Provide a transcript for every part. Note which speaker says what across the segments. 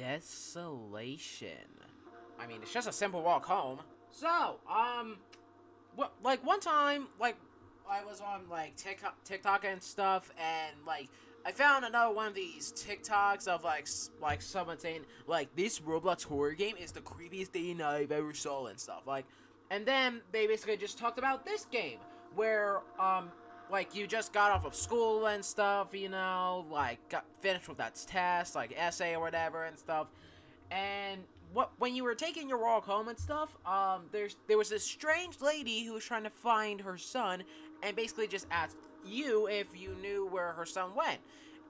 Speaker 1: Desolation. I mean, it's just a simple walk home. So, um, what, like one time, like I was on like TikTok, TikTok and stuff, and like I found another one of these TikToks of like like someone saying like this Roblox horror game is the creepiest thing I've ever saw and stuff. Like, and then they basically just talked about this game where um like you just got off of school and stuff, you know, like got finished with that test, like essay or whatever and stuff, and what when you were taking your walk home and stuff, um, there's there was this strange lady who was trying to find her son, and basically just asked you if you knew where her son went,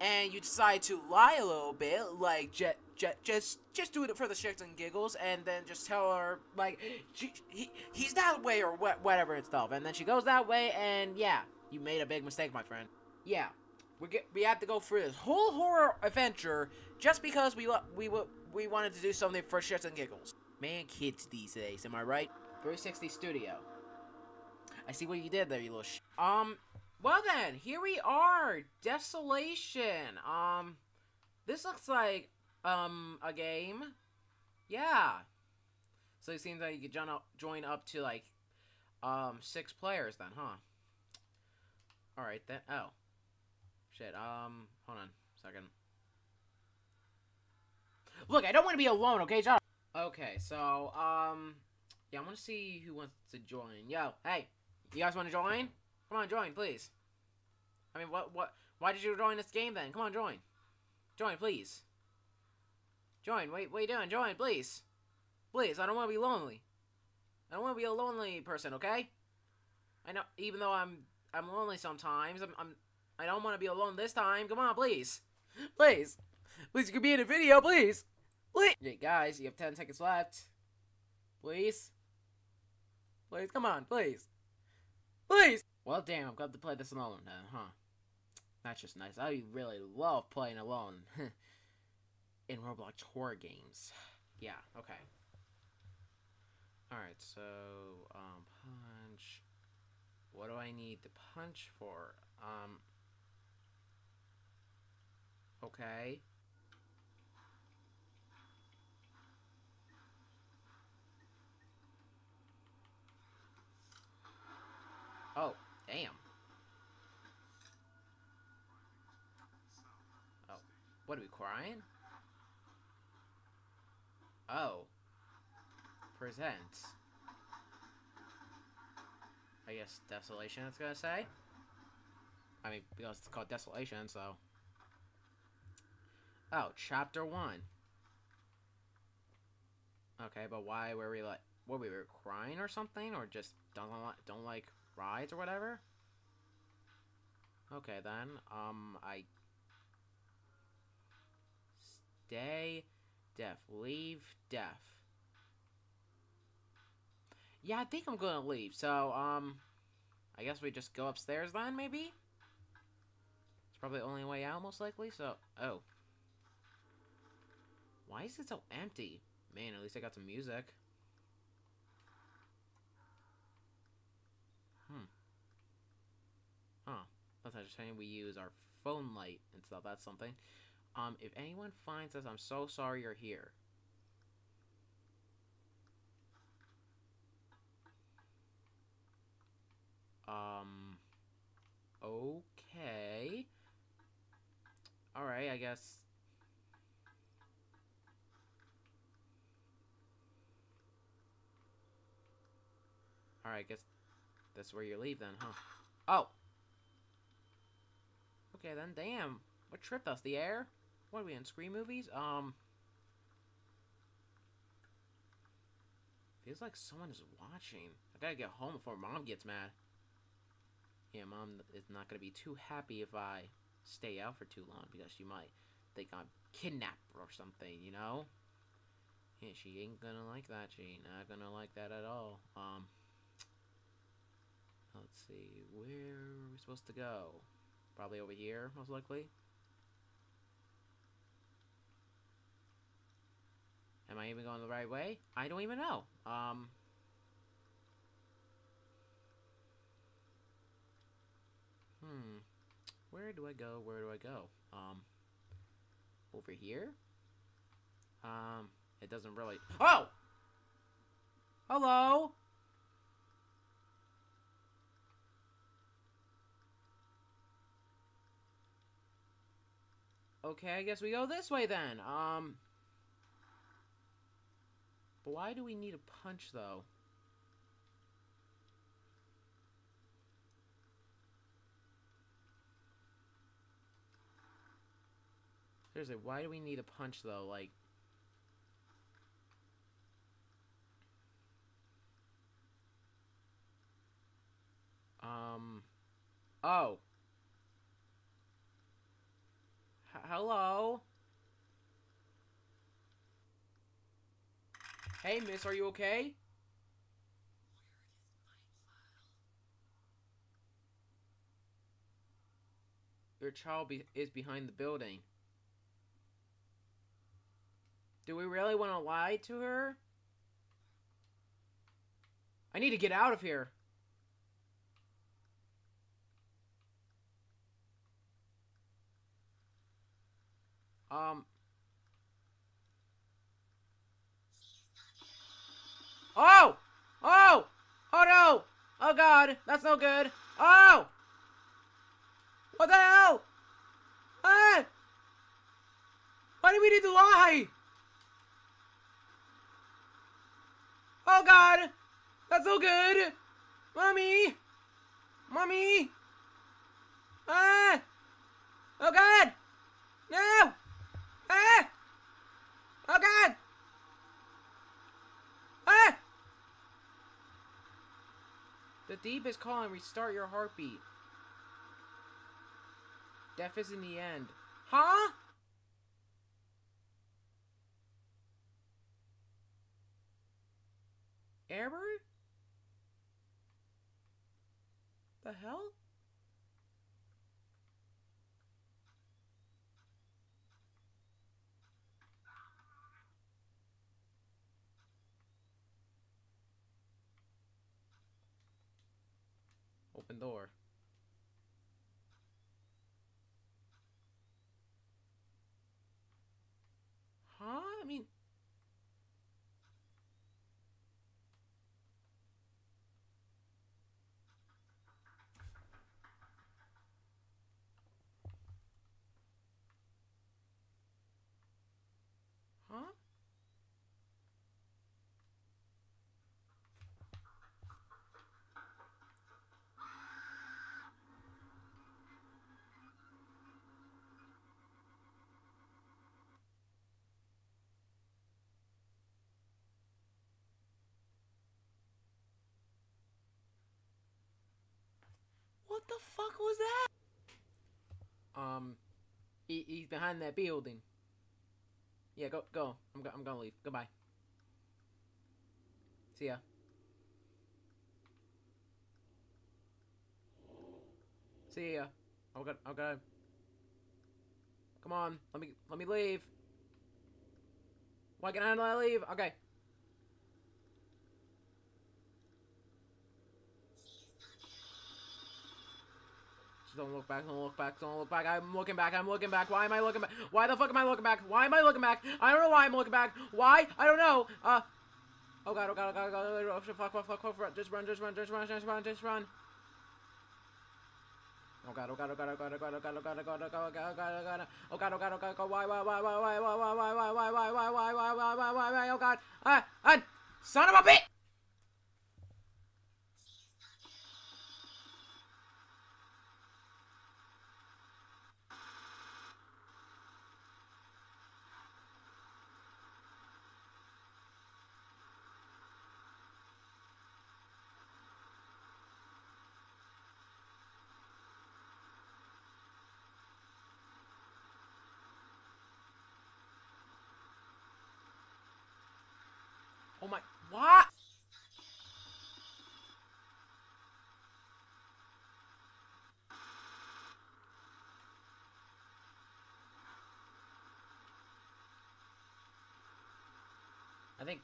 Speaker 1: and you decide to lie a little bit, like just just just do it for the shits and giggles, and then just tell her like he he's that way or what whatever and stuff, and then she goes that way, and yeah, you made a big mistake, my friend. Yeah. We get we have to go through this whole horror adventure just because we we we wanted to do something for shits and giggles. Man, kids these days, am I right? 360 Studio. I see what you did there, you little sh. Um, well then, here we are. Desolation. Um, this looks like um a game. Yeah. So it seems like you could join up, join up to like um six players then, huh? All right then. Oh. Shit. Um. Hold on. a Second. Look, I don't want to be alone. Okay, John. Okay. So, um. Yeah, I want to see who wants to join. Yo, hey, you guys want to join? Come on, join, please. I mean, what, what? Why did you join this game then? Come on, join. Join, please. Join. Wait, you doing? Join, please. Please, I don't want to be lonely. I don't want to be a lonely person, okay? I know, even though I'm, I'm lonely sometimes. I'm, I'm I don't want to be alone this time. Come on, please. Please. Please, you can be in a video, please. Please. Hey, guys, you have 10 seconds left. Please. Please, come on, please. Please. Well, damn, I'm going to play this alone then, huh? That's just nice. I really love playing alone in Roblox horror games. Yeah, okay. Alright, so, um, punch. What do I need to punch for? Um, Okay. Oh, damn. Oh, what are we crying? Oh. Present. Guess desolation it's gonna say. I mean, because it's called desolation, so. Oh, chapter one. Okay, but why were we like, what we were crying or something, or just don't like don't like rides or whatever? Okay then, um, I stay deaf, leave deaf. Yeah, I think I'm gonna leave. So, um, I guess we just go upstairs then, maybe. It's probably the only way out, most likely. So, oh. Why is it so empty? Man, at least I got some music. Hmm. Oh, that's interesting. We use our phone light and stuff. That's something. Um, if anyone finds us, I'm so sorry you're here. Um, okay. Alright, I guess Alright, I guess that's where you leave then, huh? Oh! Okay then, damn. What tripped us? The air? What are we in, Scream movies? Um... Feels like someone is watching. I gotta get home before mom gets mad. Yeah, mom is not gonna be too happy if I stay out for too long because she might think I'm kidnapped or something, you know? Yeah, she ain't gonna like that. She ain't not gonna like that at all. Um... Let's see, where are we supposed to go? Probably over here, most likely. Am I even going the right way? I don't even know. Um... Hmm. Where do I go? Where do I go? Um... Over here? Um, it doesn't really. Oh! Hello? Okay, I guess we go this way then. Um. But why do we need a punch, though? Seriously, why do we need a punch, though? Like... Um... Oh. H hello? Hey, miss, are you okay? Your child be is behind the building. Do we really want to lie to her? I need to get out of here. Um. Oh! Oh! Oh no! Oh god! That's no good! Oh! What the hell? Ah! Why do we need to lie? Oh god! That's so good! Mommy! Mommy! Ah! Oh god! No! Ah! Oh god! Ah! The deep is calling. Restart your heartbeat. Death is in the end. Huh? Error? The hell? Open door. Huh? I mean... Huh? What the fuck was that? Um, he, he's behind that building. Yeah, go, go. I'm, I'm gonna leave. Goodbye. See ya. See ya. I'm gonna, I'm gonna. Come on, let me, let me leave. Why can I not leave? Okay. Just don't look back, don't look back, don't look back. I'm looking back, I'm looking back. Why am I looking back? Why the fuck am I looking back? Why am I looking back? I don't know why I'm looking back. Why? I don't know. Uh. Oh god, oh god, oh god, oh god, oh god, oh, fuck, fuck, fuck, fuck, fuck, just run, just run, just run, just run, just run. Oh god, oh god, oh god, oh god, oh god, oh god, oh god, oh god, oh god, oh god, oh god, oh god, oh god, oh god, oh god, oh why, why, why, why, why, why, why, why, why, why, why, why, why, why, why, why, why, oh god, ah, ah, son of a bitch! I think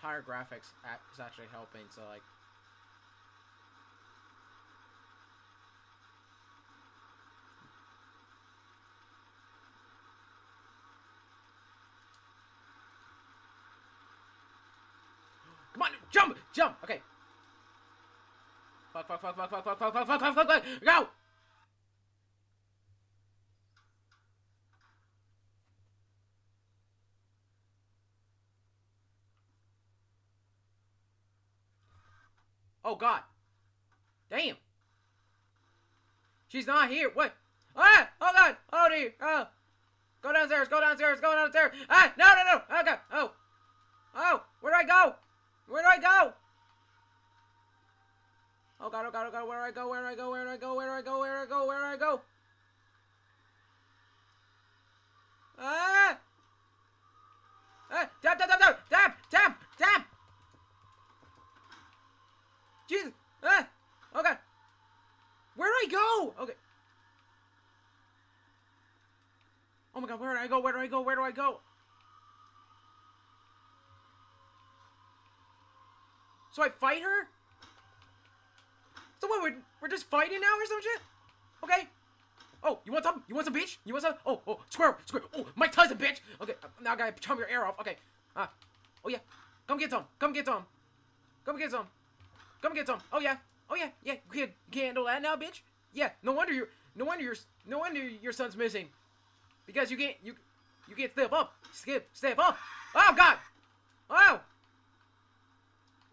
Speaker 1: higher graphics is actually helping. So like. Come on, jump, jump. Okay. Fuck, fuck, fuck, fuck, fuck, fuck. Oh, God. Damn. She's not here. What? Ah! Oh, God. Oh, dear. Oh. Go downstairs. Go downstairs. Go downstairs. Ah! No, no, no. Oh, God. Oh. Oh. Where do I go? Where do I go? Oh, God. Oh, God. Oh, God. Where do I go? Where do I go? Where do I go? Where do I go? Where do I go? Where do I go? Ah! Ah! Tap, tap, tap, tap, tap, tap, tap! Jesus! Ah! Oh god! Where do I go? Okay. Oh my god, where do I go? Where do I go? Where do I go? So I fight her? So what, we're, we're just fighting now or some shit? Okay. Oh, you want some? You want some, bitch? You want some? Oh, oh, squirrel, squirrel. Oh, Mike Tyson, bitch. Okay, now I gotta chomp your air off. Okay. Ah. Oh, yeah. Come get some. Come get some. Come get some. Come get some. Oh, yeah. Oh, yeah. Yeah, you can't handle that now, bitch. Yeah, no wonder you no wonder your, no wonder your son's missing. Because you can't, you, you can't step up. Skip, step up. Oh, God. Oh.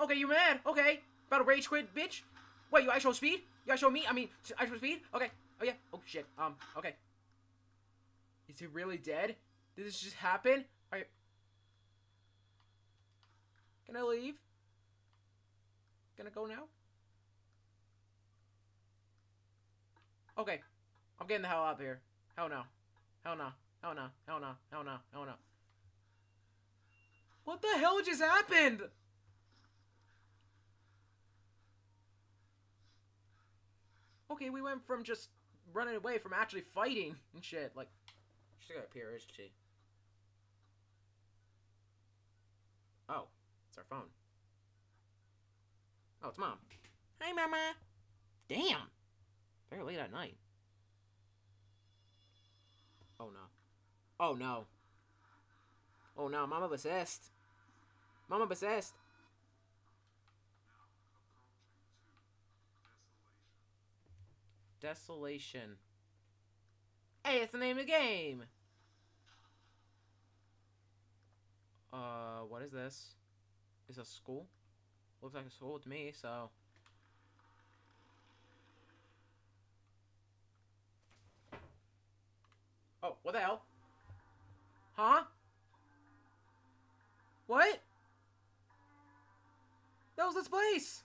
Speaker 1: Okay, you mad. Okay. About to rage quit, bitch. Wait, you actual speed? You actual me? I mean, actual speed? Okay. Oh, yeah. Oh, shit. Um, okay. Is he really dead? Did this just happen? You... Can I leave? Can I go now? Okay. I'm getting the hell out of here. Hell no. Hell no. Hell no. Hell no. Hell no. Hell no. What the hell just happened? Okay, we went from just running away from actually fighting and shit. Like, she's got a appear, isn't she? Oh, it's our phone. Oh, it's mom. Hi, mama. Damn. Very late at night. Oh no. Oh no. Oh no, mama possessed. Mama possessed. Desolation. Hey, it's the name of the game! Uh, what is this? Is a school? Looks like a school to me, so... Oh, what the hell? Huh? What? That was this place!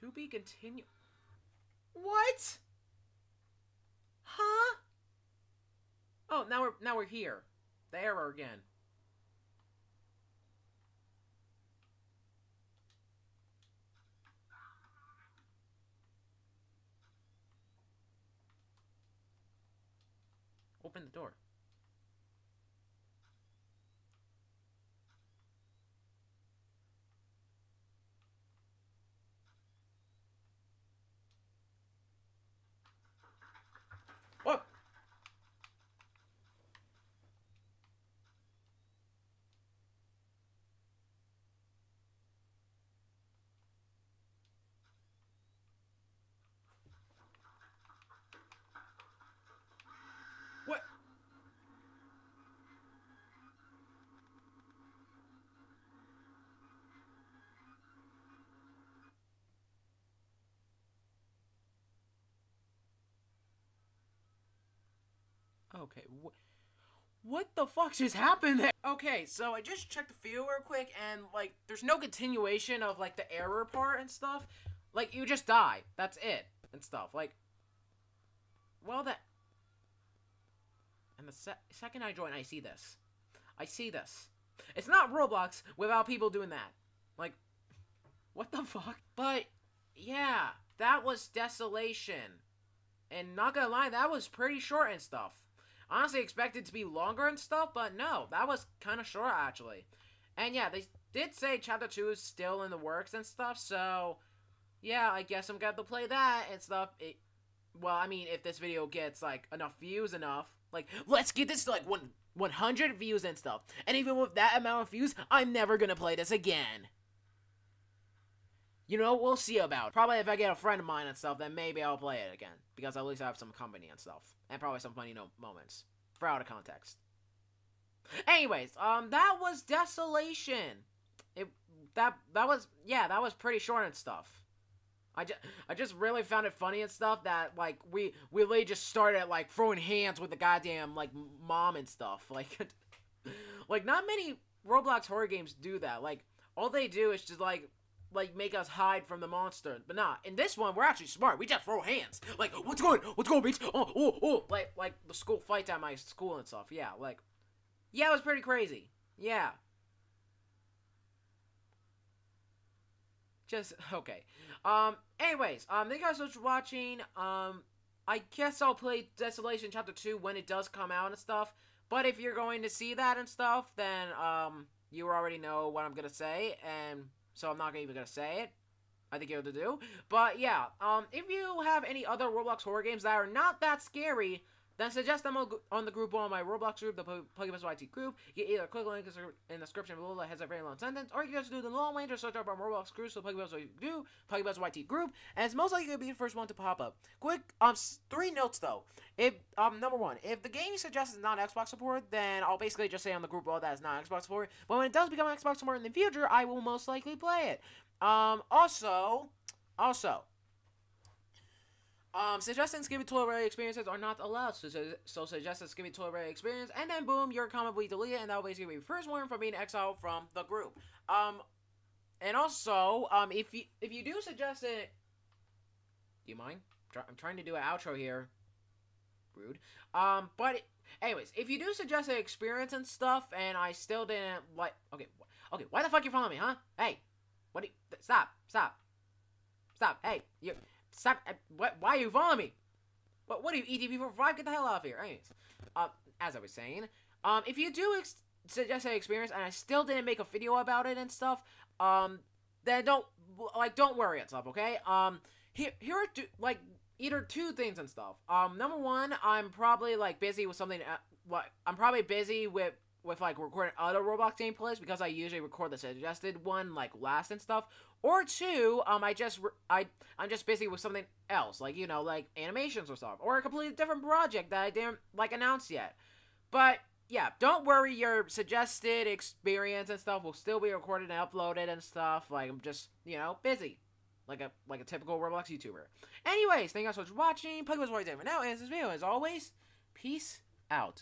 Speaker 1: To be continued. What? Huh? Oh, now we're now we're here. The error again. Open the door. Okay, what? What the fuck just happened there? Okay, so I just checked the field real quick, and like, there's no continuation of like the error part and stuff. Like, you just die. That's it and stuff. Like, well, that. And the se second I join, I see this. I see this. It's not Roblox without people doing that. Like, what the fuck? But yeah, that was Desolation. And not gonna lie, that was pretty short and stuff. Honestly, expected to be longer and stuff, but no, that was kind of short actually. And yeah, they did say Chapter 2 is still in the works and stuff, so yeah, I guess I'm gonna have to play that and stuff. It, well, I mean, if this video gets like enough views enough, like let's get this to like one 100 views and stuff. And even with that amount of views, I'm never gonna play this again. You know, we'll see about. Probably if I get a friend of mine and stuff, then maybe I'll play it again because at least I have some company and stuff, and probably some funny no moments for out of context. Anyways, um, that was Desolation. It that that was yeah, that was pretty short and stuff. I just, I just really found it funny and stuff that like we we really just started like throwing hands with the goddamn like mom and stuff like like not many Roblox horror games do that like all they do is just like like make us hide from the monster. But nah in this one we're actually smart. We just throw hands. Like what's going what's going bitch? Oh oh oh. Like like the school fights at my school and stuff. Yeah like yeah it was pretty crazy. Yeah. Just okay. Um, anyways, um, thank you guys so much for watching. Um, I guess I'll play Desolation Chapter 2 when it does come out and stuff. But if you're going to see that and stuff, then, um, you already know what I'm gonna say, and so I'm not even gonna say it. I think you're to do. But yeah, um, if you have any other Roblox horror games that are not that scary, then suggest them on the group on my Roblox group, the PuggyPugsonYT group. You either click the link in the description below that has a very long sentence, or you can just do the long range or search up on Roblox group, so Pokemon do, PuggyPugsonYT group, and it's most likely going to be the first one to pop up. Quick, um, three notes though. If, um, number one, if the game you suggest is not Xbox support, then I'll basically just say on the group below that is not Xbox support, but when it does become Xbox support in the future, I will most likely play it. Um, also, also, um, suggesting Skibidi Toilet experiences are not allowed, so, so suggest a Skibidi Toilet experience, and then boom, your comment will be deleted, and that will basically be the first warning for being exiled from the group. Um, and also, um, if you if you do suggest it, do you mind? I'm trying to do an outro here. Rude. Um, but anyways, if you do suggest an experience and stuff, and I still didn't like, okay, okay, why the fuck you following me, huh? Hey, what? Do you, stop, stop, stop. Hey, you. Stop! Uh, what? Why are you following me? What? What are you, ETV for five? Get the hell out of here! Anyways, uh, as I was saying, um, if you do suggest an experience and I still didn't make a video about it and stuff, um, then don't like don't worry and stuff. Okay? Um, here here are two, like either two things and stuff. Um, number one, I'm probably like busy with something. Uh, what? I'm probably busy with with like recording other Roblox gameplays because I usually record the suggested one like last and stuff. Or two, um, I just I I'm just busy with something else, like you know, like animations or stuff, or a completely different project that I didn't like announce yet. But yeah, don't worry, your suggested experience and stuff will still be recorded and uploaded and stuff. Like I'm just you know busy, like a like a typical Roblox YouTuber. Anyways, thank you guys so much for watching. Pokemon White Day for now, and this video as always, peace out.